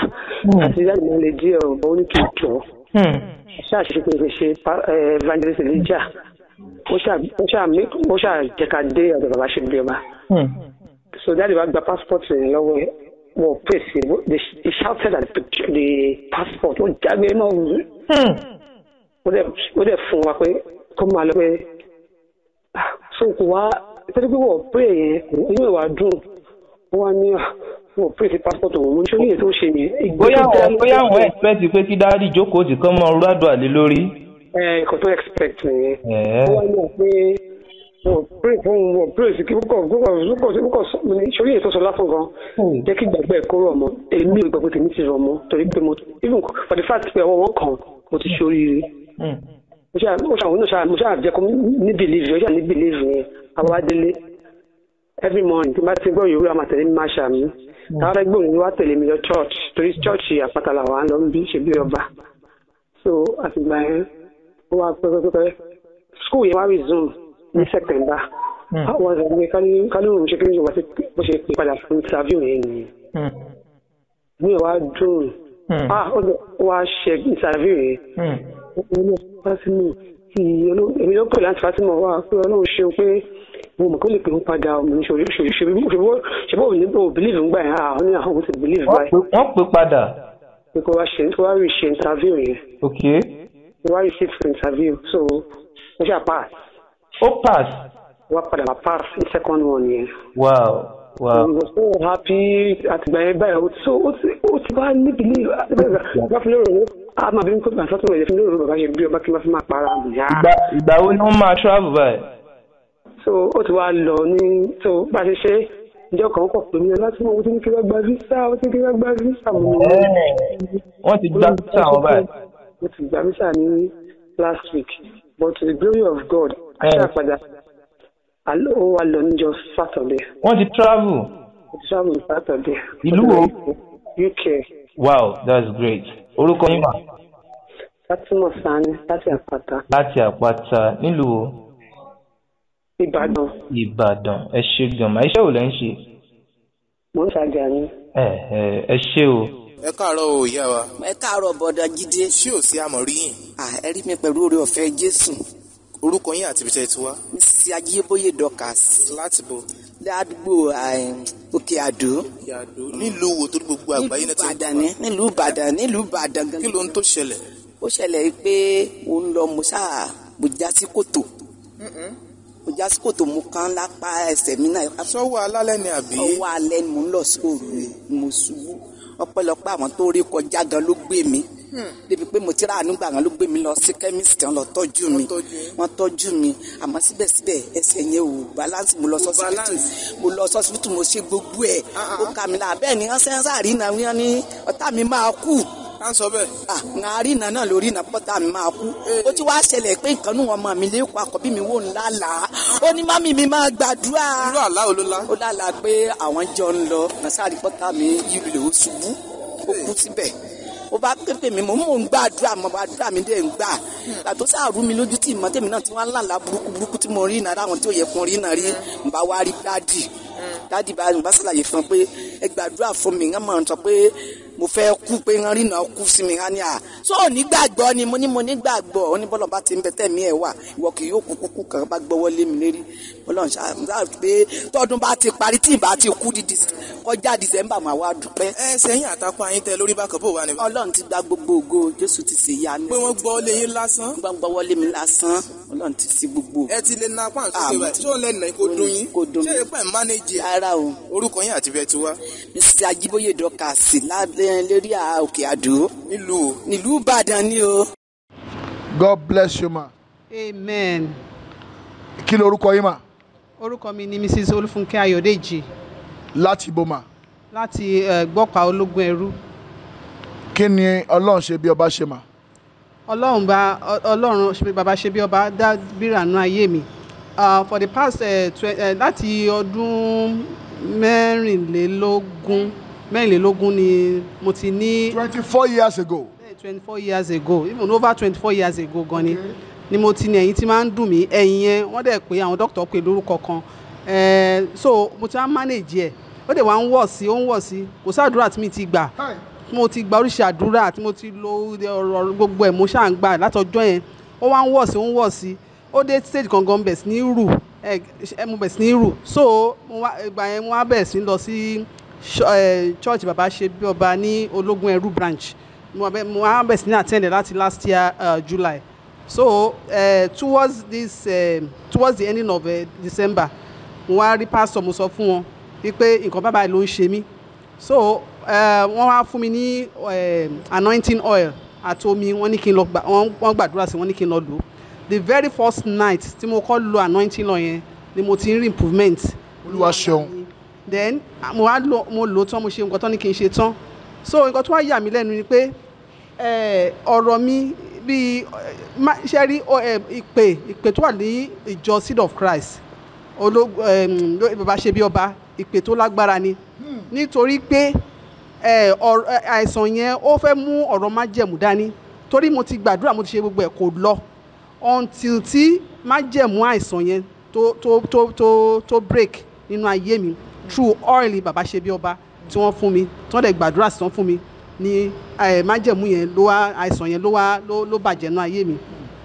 àti ìdájì mo lè díẹ̀ ọ bọ ó ní kí n jọ ṣáà ṣe pé ṣe evangelist elijah ó ká dé ọ̀dọ̀ bàbá ṣe bí ọba so dáàdi wa gba passport rẹ lọ́wọ́ ẹ̀. Wọ́n pèsè they he shouted at the, the passport. Ó jágbe náà ó dẹ̀ fún wa pé kó máa lọ pé ah, so kò wá tẹ́lẹ̀ pé wọ́n pè yẹn inú ìwà dùn. Ó wá ní ah, wọ́n pèsè passport òun mo ní tó ṣe yẹn. bóyá àwọn bóyá àwọn expect pé kí dáàdì jókòó tì kán mọ àdúrà lé lórí. ẹ nǹkan tó expect nìyẹn. Ó wá ní pé wọ́n pray fún wọ́n pray sí kí púpọ̀ púpọ̀ púpọ̀ púpọ̀ sórí èyí tó sọ lásán gan jẹ́ kí gbàgbé ẹ̀ kó rọ̀ mọ́. Èmi ò gbàgbé tèmi ti rọ̀ mọ́ torí pé mo even for the fact pé ọwọ́ wọn kàn mo ti ṣoríire mo ṣáà mo ṣáà mo ṣáà mo ṣáà jẹ́ kó ní believe ó ṣáà ní believe yẹn àwa délé. Every morning tí n bá ti gbọ́ ìrora máa tẹ̀lé mi. máa ṣàmì táwọn ẹgbẹ́ òun wá tẹ̀lé mi lọ church torí church àpáta làwọn á lọ ń bí ṣe bí ọba. So àtìgbà yẹn ó wá pẹ́pẹ́pẹ́ school yẹn wá resume ní september. Àwọn ọ̀sẹ̀ ní kálíwò ṣe kí ní ìjọba bó ṣe pè padà fún interview yẹn nìyẹn. Ní ìwà dùn. Ah ó ó wá ṣe interview yẹn. Ọlọ́run fásímù èmi ló pè láti fásímù wá pé ọlọ́run ṣeun pé mo mọ̀ kó lè pè ń padà ọmọ ní ṣòrí ṣòrí ṣòrí ṣe bó ní o believe ń gbà yẹn ah ó ní àwọn ti wọ́n báyìí wọ́n pè padà. pé kó wá ṣe kó wá rí ṣe interview yẹn ok kó wá rí ṣe for interview so mo ṣáà pass ó pass. wá padà wá pass ní second one yẹn. wow wow. Was so happy àtìgbà yẹn báyìí ó ti ó ti ó wá ní believe wá fi lérò ó a máa bí mi kó gbà sọ́tún rẹ̀ fi lérò bàbá ṣe bí ọba kí n bá fi máa para ìgbà ìgbà wo ni wọ́n máa travel báyìí. So ó ti wá lọ ní so bá ṣe ṣe ìjọ kan kọ̀ pé mi láti mọ̀ ti ní kí wọ́n gba visa ó ti kí wọ́n gba visa mo ní wọ́n ti gba visa wọn báyìí. mo ti gba visa ní last week but to the glory of God aṣáà padà ó wá lọ níjọ Saturday wọ́n ti travel. ó ti travel Saturday. Ìlú wo? UK wow that's great. orúkọ yín mà Fatima Sani láti àpáta láti àpáta nílùú wo? Ìbàdàn. Ìbàdàn. Ẹ ṣe gan ma iṣẹ́ wo lẹ́ ń ṣe. mò ń ṣàjà ní. ẹ ẹ ẹ ṣe o. ẹ káàárọ̀ o ìyá wa. Ẹ káàárọ̀ bọ̀dà jíde ṣé ò sí àmọ̀rí yìí à ẹ rí mi pẹ̀lú oore ọ̀fẹ́ jésù. Orúkọ yín àti ibi tẹ́ ẹ ti wá. Mrs ajíyébóyè dorcas. Láti bo. Ládùúgbò òkè àdó. Yàdó nílùú wo torí gbogbo àgbáyé náà ti ń ìbàdàn ní nílùú ìbàdàn nílùú ìbàdàn kí gangan ló ń tó ṣẹlẹ̀? Ó ṣẹlẹ̀ yìí pé ó ń lọ mo ṣáà mo já sí kòtò mo já sí kòtò mo kán lápá ẹsẹ̀ mi náà. Sọ́wọ́ alálẹ́ ni àbí? Ọwọ́ alẹ́ ni mo ń lọ sí òru rẹ̀ mo ṣubú. Ọpẹ́lọpẹ́ àwọn tó rí kọjá gan ló gbé mi. Débi pé mo ti rà nígbà gan ló gbé mi lọ sí kẹ́míìsì kan lọ tọ́jú mi. Wọ́n tọ́jú mi. Àmọ́ síbẹ̀síbẹ̀ ẹsẹ̀ yẹn ò balance. Mo lọ sọ́sibítù mo lọ sọ́sibítù mo ṣe gbogbo ẹ̀. Ó kà mí là bẹ́ẹ̀ ni wọ́n sẹ́ńsà rí náà. Wọ́n ní ọ̀tá mi máa kú à ń sọ bẹ́ẹ̀. n àárí iná náà lórí iná pọ́tà mi máa kú. Ó ti wá ṣẹlẹ̀ pé nǹkan nù ọmọ mi lẹ́kọ̀ọ́ àkọ́bí mi wò ńlá là á ó ní mami mi máa gbàdúrà. irú àlá wo ló lá. ó lálà pé àwọn jọ ń lọ. Nasari pọ́tà mi yìí lè ó ṣubú. Ó kú síbẹ̀. Ó bá pépè mi mo mò ń gbàdúrà mo gbàdúrà mi dé ń gbà. Àtó sáàrú mi lójú tí ìmọ̀ tèmi náà tí wọ́n ń lànà burúkú burúkú tí mo rí iná ráwọn tí ò yẹ kún rí iná rí n bá wá rí dádì. Dádì bá ń bá ṣàlàyé fún un pé ẹ gbàdúrà fún mi. Ń mọ̀ ń sọ pé mo fẹ́ kú pé ń iná kú sí mi ní à so ò ní gbàgbọ́ ni mo ní mo ní gbàgbọ́ ó ní bọ́lọ̀ bá ti ń bẹ tẹ̀mí ẹ̀ wà ìwọ kì yóò kú kúkú kan bá gbọ́wọ́ lé mi lérí bọ́lọ̀ ṣáà pé tọdún bá ti parí tí ìbá ti kú di kọjá dísẹ́mbà máa wá dúpẹ́. ẹ sẹ́yìn àtàkùn ayín tẹ lórí bákan bó wà ní. ọlọ́run ti gba gbogbo ògo jésù ti ṣe ìyanu. pé wọ́n gbọ́ lé yín lásán. gbọ́n gbọ́wọ́ lé mi lásán ọlọ́run ti ṣe gbogbo. ẹ ti lè na apá Àmín. rẹ̀ tí ó lẹ́nu kó dún yín. ṣé ẹ̀ mánéjì ẹ̀. rárá o. orúkọ yín àti bẹ́ẹ̀ ti wá. mrs ajiboye dọkasi lábẹ́ lérí à òkè àdó. nílùú. nílùú ìbàdàn ni o. God bless you ma. amen Kí lorúkọ yín ma? orúkọ mi ni mrs olúfúnkẹ́ ayọ̀dèjì Láti ibo ma? láti gbọ́pàá ológun ẹrú Kí ni Ọlọ́run ṣe bí ọba ṣe ma? ọlọ́run bá ọlọ́run ṣe bí baba ṣe bí ọba dá bírànú ayé mi for the past eh, twe- eh, láti ọdún mẹ́rìnlélógún mẹ́rìnlélógún ni mo ti ní. twenty four years ago. twenty four years ago. Even over twenty four years ago gan ni. Ni mo ti ní ẹ̀yìn tí máa ń dùn mí. Ẹ̀yìn yẹn wọ́n dẹ̀ pé àwọn dókítà pé lórúkọ kan. Eh, so mo ti máa ń manage ẹ̀. Ó dẹ̀ wá ń wọ̀ sí ó ń wọ̀ sí. Kò sáàdúrà tí mi ti gbà. Mo ti gba oríṣi àdúrà tí mo ti lo ọ̀rọ̀ gbogbo ẹ̀ mo ṣáà ń gbà látọjọ́ yẹn. Ó wá ń wọ̀ sí ó ń wọ̀ sí. Ó dé stage gangan bẹ̀ sí ní rù. Ẹ ẹ, mo bẹ̀ sí ní rù. So ìgbà yẹn mo wá bẹ̀ sí lọ sí church bàbá ṣe bí ọba ní ológun ẹrú branch. Mo wá bẹ̀- mo wá bẹ̀ sí ní attend láti last year uh, july. So uh, towards this uh, towards the ending of uh, december mo wá rí pastor mo sọ fún wọn wípé nǹkan bábà ló ń ṣe mí. So wọ́n wá fún mi ní anointing oil àti omi wọ́n ní kí n lọ wọ́n gbàdúrà sí wọ́n ní kí n lọ lò ó. The very first night tí mo kọ́ lo anointing oil yẹn ni mo ti ń rí improvement. Olúwa ṣeun. Then mo wá lò mo lò tán mo ṣe nǹkan tán ní kí n ṣe tán. So nǹkan tó wá yà mí lẹ́nu ni pé ọ̀rọ̀ mi bíi ṣe rí ìpè ìpè tó wà ní ìjọ seed of christ. Bàbá ṣe bí ọba ìpè tó lágbára ni. Nítorí pé àìsàn yẹn ó fẹ́ mú ọ̀rọ̀ májẹ̀mú dání. Torí mo ti gbàdúrà mo ti ṣe gbogbo ẹ̀ kò lọ. Until tí májẹ̀mú àìsàn yẹn tó tó tó tó break nínú ayé mi through oil bàbá ṣe bí ọba tí wọ́n fún mi tí wọ́n dẹ̀ gbàdúrà sí wọ́n fún mi ní eh, májẹ̀mú yẹn ló wá àìsàn yẹn ló wá ló bàjẹ́ nínú ayé mi.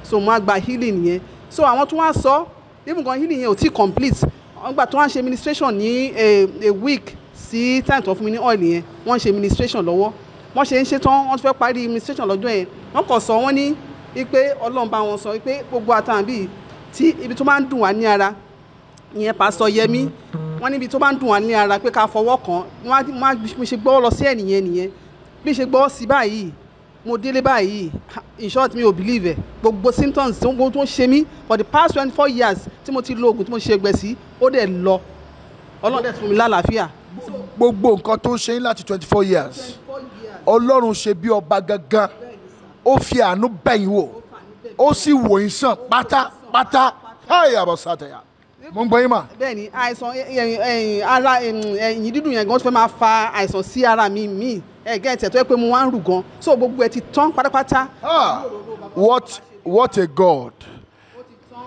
So mo á gba healing yẹn. So àwọn tó wá sọ even gan healing yẹn ò tí complete. Wọ́n gbà tó wá ṣe ministration ní a, a week sí time tó fún mi ní oil yẹn wọ́n ṣe ministration lọ́wọ́. Wọ́n ṣe ń ṣe tán wọ́n fẹ́ parí ministration lọ́jọ́ yẹn. Wọ́n kàn sọ wọ́n ní wípé ọlọ́run bá wọn sọ wípé gbogbo àtàwọn bíi tí ibi tó máa ń dùn wá ní ara ìyẹn pásítọ̀ yẹmí. Wọ́n níbi tó bá ń dùn wá ní ara pé ká fọwọ́ kàn wọ́n á ṣe gbọ́ lọ sí ẹ̀ nìyẹn nìyẹn. Bí ṣe gbọ́ sí báyìí mo délé báyìí in short mi ò believe ẹ̀. Gbogbo symptoms tó ń tó ń ṣe mí for the past twenty four years tí mo ti lo oògùn tí mo ṣe gbẹ sí ó dẹ̀ lọ. Ọlọ́run dẹ̀ fún mi lálàáfíà. gbogbo nǹkan tó ń ṣe yín láti twenty four years ọlọ́run ṣe bí ọba gangan ó fi àánú bẹ̀yìn wò ó sì wò yín sàn pátápátá. Háyà bọ̀ sátẹ̀yà mo ń gbọ́ yín mà. bẹ́ẹ̀ni àìsàn ara ẹ̀yìn dídùn yẹn gan fẹ́ máa fa àìsàn sí ara mi míì ẹ̀gẹ́ ẹ̀tẹ̀ tó yẹ pé mo wá ń rù gan so gbogbo ẹ̀ ti tán pátápátá. Ah, what what a God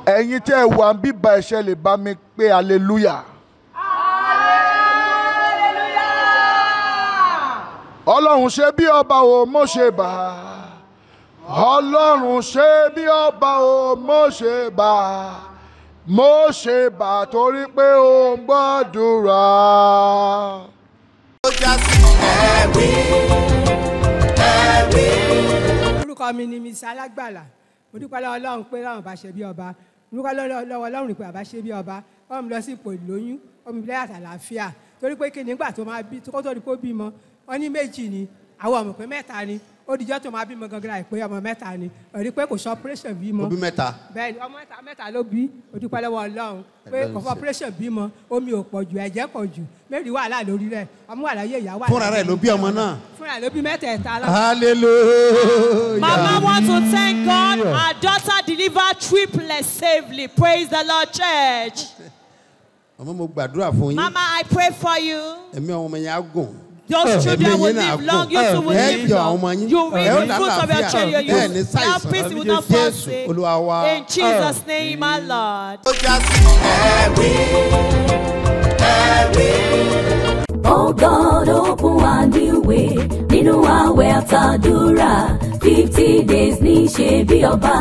ẹ̀yin tẹ́ ẹ wà ń bíbá ẹ̀ṣẹ̀ lè bá mi pé hallelujah. ọlọ́run ṣe bí ọba o mo ṣe bá ọlọ́run ṣe bí ọba o mo ṣe bá mo ṣe bá torí pé o ń gbọ́dúrà. orúkọ mi ni mrs alágbàlà mo dúpẹ́ lọ́wọ́ ọlọ́run pé láwọn bá ṣe bí ọba. Mo dúpẹ́ lọ́wọ́ ọlọ́run pé bàbá ṣe bí ọba. Wọ́n mi lọ sí ipò ìlóyún wọ́n mi lẹ́yà àtàlàáfíà torí pé kí nígbà tó máa bí kó tó di kó bímọ wọ́n ní méjì ni. Àwọn ọmọ pé mẹ́ta ni ó dijọ́ tó máa bímọ gangan láì pé ọmọ mẹ́ta ni ẹ̀rí pé kò sọ operation bímọ òbí mẹ́ta bẹ́ẹ̀ ni ọmọ mẹ́ta mẹ́ta ló bí odúpẹ́ lọ́wọ́ ọlọ́run pé kò fọ operation bímọ omi ò pọ̀ jù ẹ̀jẹ̀ pọ̀ jù mẹ́rin wàhálà lórí rẹ̀ ọmọ wà láyé ìyá wà fúnra rẹ̀ ló bí ọmọ náà fúnra ló bí mẹ́tẹ̀ẹ̀ta lọ. hallelujah. Mama want to thank God. Our daughter delivered triplets safely. Praise the Lord, church. ọmọ mo gbàdúrà fún yín Mama, I pray for you. ẹ̀mí ọmọ yẹn á gùn. Those children will live. long, you too will live. long. You reap the fruits of your children. You now peace will not pass In Jesus' name, my Lord. Oh God, open wide the way nínú àwẹ̀ àtàdúrà fifty days ní ṣe bí ọba.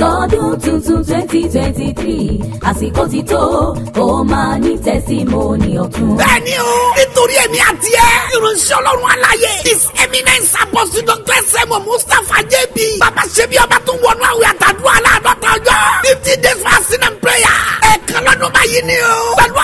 Tọdún tuntun twenty twenty three àsìkò ti tó kó máa ní tẹ́símọ́nì ọ̀tun. bẹ́ẹ̀ni o nítorí èmi àti ẹ ìránṣẹ́ ọlọ́run aláyé his eminence apostle dr sẹ́mu mustapha jb bàbá ṣebí ọba tó wọnú àwẹ̀ àtàdúrà aláàdọ́ta ọjọ́ fifty days fasting and prayer. Ẹ̀ẹ̀kan lọ́dún báyìí ni o pẹ̀lú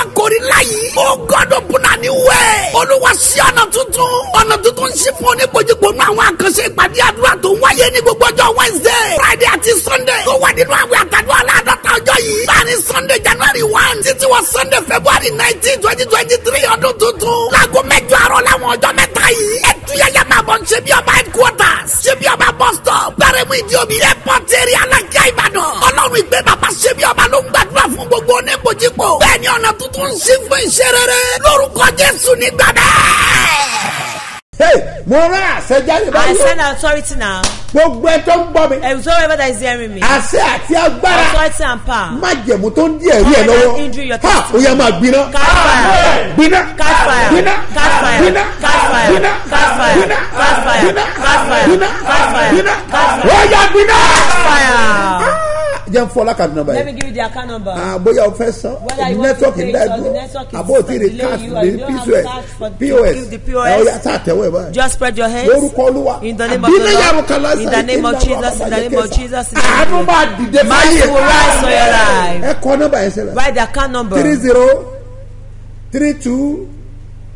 láyé o god open a new way. Olúwa ṣí ọ̀nà tuntun ọ̀nà tuntun ṣí fún oníkojúkò nínú àwọn àkànṣe ìpàdé àdúrà tó ń wáyé ní gbogbo ọjọ́ wednesday friday àti sunday tó wà nínú àwẹ̀ àtàdúrà aláàdọ́ta ọjọ́ yìí. Láàrin sunday january one títí wọ sunday february nineteen twenty twenty three ọdún tuntun. Láago mẹ́jọ àárọ̀ làwọn ọjọ́ mẹ́ta yìí. Ẹtúyẹyẹ máa bọ̀ ṣe bí ọba headquarters ṣe bí ọba bus stop gbàrẹ́mú ìdí omi airport area alákíá ìbàdàn. Ọlọ́run ìgbé bàbá ṣe bí ọba ló ń gbàdúrà fún gbogbo oníkojúkò bẹ́ẹ̀ ni ọ̀nà tuntun ń ṣí fún iṣẹ́ rere lórúkọ jésù nígbà Hey, mo rán àṣẹjáde I báyìí. send authority now. gbogbo ẹ tó ń gbọ́ mi. And whoever that is hearing me. àṣẹ àti agbára. Authority and power. májẹ̀mú tó ń di ẹ̀rí ẹ̀ lọ́wọ́. and injure your ha ó yẹ máa gbiná. Catch fire. gbiná. Catch fire. gbiná. Catch fire. gbiná. Catch fire. gbiná. Catch fire. gbiná. Catch fire. gbiná. Catch fire. gbiná. Catch fire. gbiná. Catch fire. ó yà gbiná. Fire jẹ́ fún ọlá kàdúnà báyìí. let me give you their account number. ah bóyá o fẹ́ san network ilé ẹ̀dùn àbó tí de card de pos ẹ̀ ọ̀yà tá a tẹ̀wọ̀ báyìí. just spread your hands. lórúkọ olúwa name of the Lord. in the name of jesus in the name of jesus. àánú máa dìde fáyé ẹ kọ nọ́mbà yẹn sẹlẹ. write their account number. three zero three two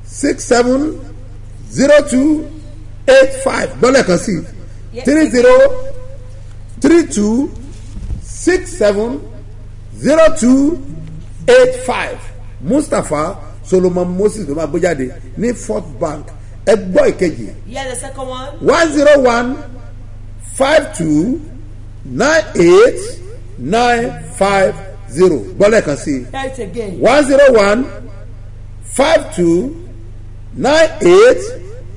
six seven zero two eight five gbọ́dọ̀ kan sí three zero three two six seven zero two eight five. Mustapha solomon moses ló máa gbé jáde ní fort bank. Ẹ gbọ́ ìkejì. Yeah, the second one. zero one five two nine eight nine five zero. Gbọ́lẹ̀ kan sí again. one zero one five two nine eight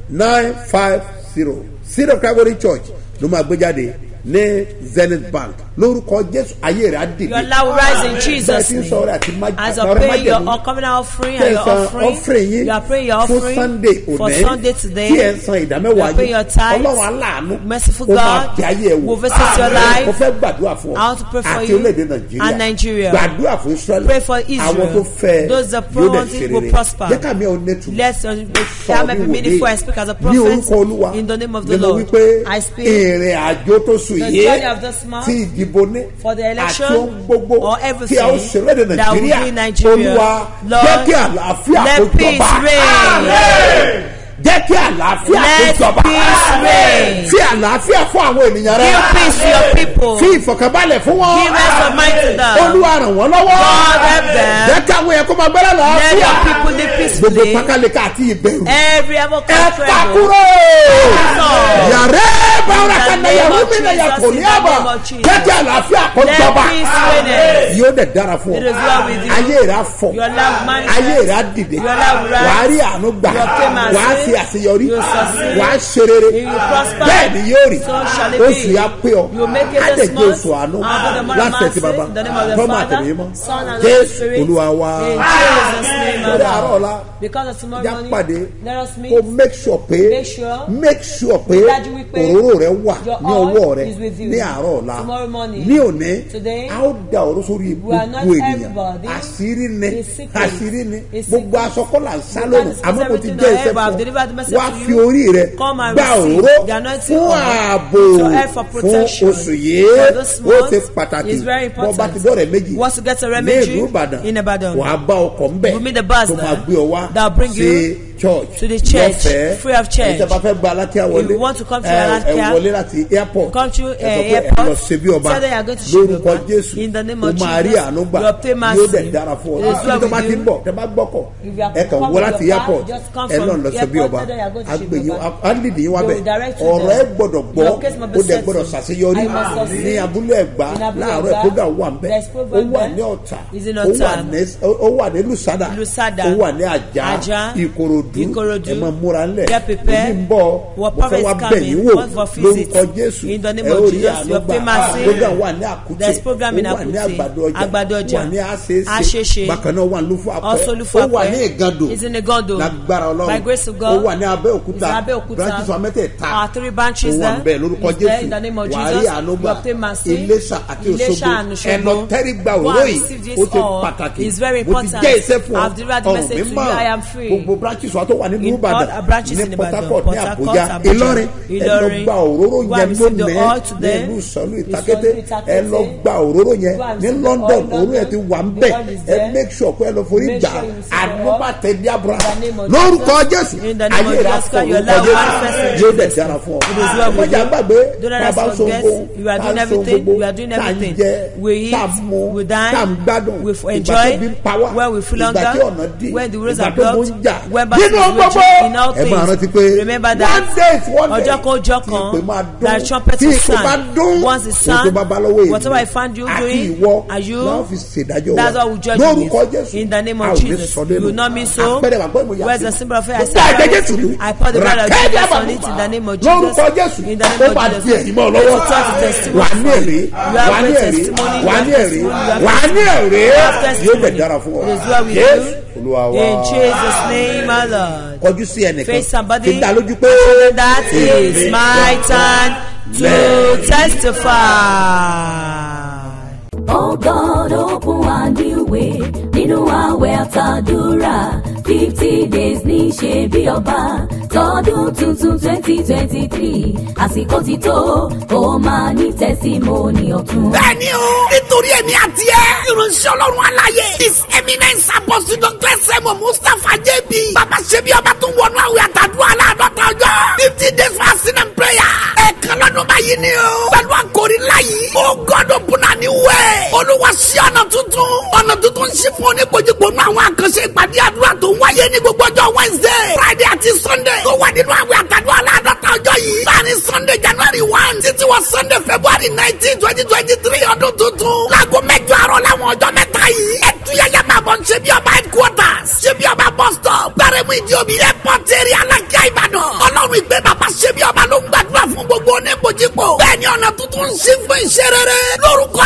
nine five zero. Syrup calvary church ló máa gbé jáde ní zenith bank lórúkọ jésù ayé rẹ your love rise in jesus name. as you pray your offering you are praying your offering for sunday today. You are praying your tithe merciful god will visit your life. I want to pray for you and nigeria. Israel. Those that pray will prosper. Let your sermon be meaningful and speak as a in the name of the lord. i speak. the journey of this month. ìdìbò ní àti ohun gbogbo kí a ó ṣeré ní nàìjíríà. olúwa jẹ́ kí àlàáfíà kó jọba. jẹ́ kí àlàáfíà kó jọba. fi àlàáfíà fún àwọn ènìyàn rẹ. Fi ìfọ̀kànbalẹ̀ fún wọn. Olúwa ràn wọ́n lọ́wọ́. Jẹ́ kí àwọn yẹn kó máa gbẹ́rẹ́ lọ. Àlàáfíà gbogbo pákáleke àti ìbẹ̀rù. Ẹ pa kúrò. Yàrá ẹ̀bà ara kan náà yàrá mi náà yà kò ní ẹ̀bà jẹ́jẹ́ àlàáfíà kò jọba. yóò dẹ̀ dára fún ọ. Ayé rẹ̀ afọ ayé rẹ̀ adìde wàá rí àánú gbà. Wàá ṣe àṣeyọrí. Wàá ṣe rere. Bẹ́ẹ̀ ni yóò rí. Oṣù yà pé ọ. Àdèjì oṣù àánú. Láti ẹ̀sìn bàbá. tọ́mọ àtẹ̀lẹ́yìn mọ́. Jésù olúwa lórí àárọ̀ ọ̀la. Yà pàdé. kó make sure pé make sure. pé òróró rẹ wà ní ọwọ́ rẹ ní àárọ̀ ọ̀la. ní òní a ó da ọ̀rọ̀ sórí gbogbo ènìyàn. àṣírí ni àṣírí ni. Gbogbo aṣọ kọ́là ń sá lóru àmọ́ mo ti jẹ́ iṣẹ́ fún wa fi orí rẹ gba òró fún ààbò. Fún oṣù yìí. Ó ti pàtàkì. bọ́ bá ti dọ̀rẹ̀ méjì ní ìlú Ìbàdàn wàá bá ọkọ̀ ń bẹ̀ tó máa gbé ọ wá sí church To the church, lọ́fẹ̀ẹ́ free of charge. ẹ̀yin tí a bá fẹ́ gba alákíá If wọlé you want to come to ẹ- Alakia, ẹ wọlé láti airport come to, ẹ eh, pé ẹ airport, lọ ṣe bí ọba lórúkọ jésù In the name o of máa rí Jesus, àánú gbà yóò dẹ̀ dára fún ọ. Níbi well tó bá ti bọ̀ tẹ bá gbọ́kọ̀ ẹ kàn wọ láti airport ẹ lọ lọ ṣe bí airport, ọba. agbèyìn wá They bẹ̀. ọ̀rọ̀ ẹ gbọ́dọ̀ gbọ́. Ó dẹ̀ gbọ́dọ̀ ṣàṣeyọrí. Ní abúlé ẹ̀gbá láàárọ̀ Ẹ̀gbá, program wà ń bẹ̀. There's ó wà ní ọ̀tà. Ó wà ní lùsádà Lùsádà. ó wà ní àjà Àjà. ìkòròdú Ìkòròdú. ẹ máa múra ńlẹ̀. èmi ń bọ̀ mo fẹ́ wá bẹ̀ yín wò lórúkọ jésù. Ẹ ó rí àánú gbà. mercy. program wà ní in ó wà ní àgbàdo ọjà. Wà ní Àṣeéṣe. bákan náà wà ní lúfọ àpẹ ó wà ní Igando. lágbára ọlọ́run. Ó wà ní abẹ́òkúta. Branches wa mẹ́tẹ̀ẹ̀ta ó wà ń bẹ̀ lórúkọ jésù. of wàá rí àánú gbà. Iléṣà àti òṣogbo. and ẹ lọ Òṣogbo. tẹ́rí gba Go òró and yìí receive this ó ti pàtàkì. Mo ti jẹ́ iṣẹ́ fún ọ. I've delivered the ọ̀run message mi to you. mọ̀. I am free. gbogbo branches wa tó wà In ìbàdàn ní port harcourt ní àbújá ìlọrin ẹ lọ gba òróró yẹn lónìí ní ìlú Ìsọ̀lú ìtakété ẹ lọ gba òróró yẹn ní london òróró yẹn ti wà ń bẹ̀. Ẹ make sure pé ẹ lọ forí gbà. the name of lórúkọ jésù. Ayé rà your orúkọ jésù. yóò dẹ̀ dára fún ọ. It is well with ọjà you. gbàgbé bàbá sọ̀gbọ́n everything, sọ̀gbọ́n a everything. jẹ tá a mu tá a gbádùn ìgbà tó bí ń pa wá ìgbà tí ọ̀nà roads ìgbà tó mú ń jà nínú gbogbo ẹ máa rántí pé Remember that one day is one day. ọjọ́ kan ọjọ́ kan that trumpet will sound. once it sound whatever I find you àti doing ìwọ are you? náà fi ṣèdájọ́ that's wa what we judge you lórúkọ with. Jésù. In the name of Jesus. you not mean so. Where's sí. the symbol of faith? I say. I pour the blood of Jesus on it in the name of lórúkọ Jesus jésù. In the ó name of di Jesus. have testimony, have testimony, have have testimony. It is you. Olúwa wa. In Jesus name my Lord. Kọjú sí ẹnìkan. Face somebody fi dá lójú pé that is my time to testify. Oh God, open a new way nínú àwẹ̀ àtàdúrà fifty days ní ṣe bí ọba. Tọdún tuntun twenty twenty three àsìkò ti tó ó máa ní tẹ́símọ́nì ọ̀tun. bẹ́ẹ̀ni o nítorí èmi àti ẹ ìránṣẹ́ ọlọ́run aláyé his eminence apostle dr sẹ́mu mustapha jb bàbá ṣebí ọba tó wọnú àwẹ̀ àtàdúrà aláàdọ́ta ọjọ́. Fifty days fasting and prayer. Ẹ̀ẹ̀kan lọ́dún báyìí ni o. Pẹ̀lú àkórí láyé o god open a new way. Olúwa ṣí ọ̀nà tuntun. Ọ̀nà tuntun ṣí fún oníkojúkò nínú àwọn àkànṣe ìpàdé àdúrà tó wáyé ní gbogbo ọjọ́ wednesday friday àti sunday tó wà nínú àwẹ̀ àtàdúrà aláàdọ́ta ọjọ́ yìí. Láàrin sunday january one títí wọ sunday february nineteen twenty twenty three ọdún tuntun. Láago mẹ́jọ àárọ̀ láwọn ọjọ́ mẹ́ta yìí. Ẹtúyẹyẹ máa bọ̀ ṣe bí ọba headquarters ṣe bí ọba bus stop gbẹrẹmú ìdí omi airport area alákíá ìbàdàn. Ọlọ́run ìgbé bàbá ṣe bí ọba ló ń gbàdúrà fún gbogbo oníkojúkò bẹ́ẹ̀ ni ọ̀nà tuntun ń ṣí fún iṣẹ́ rere. Lórúkọ